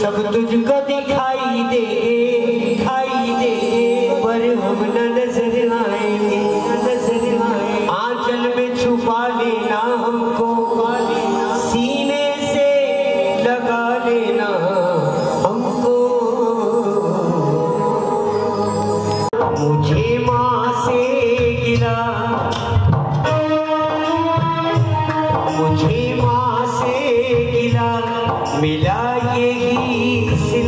सब तुझको दिखाई दे।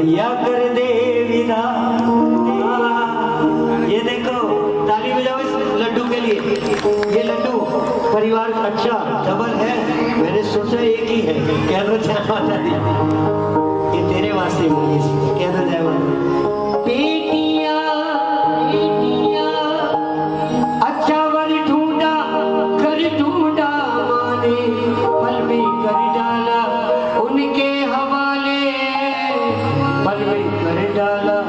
भैया कर दे विदा ये देखो ताली बजाओ इस लड्डू के लिए। ये लड्डू परिवार अच्छा डबल है। मैंने सोचा एक ही है। कैमरा चला Kala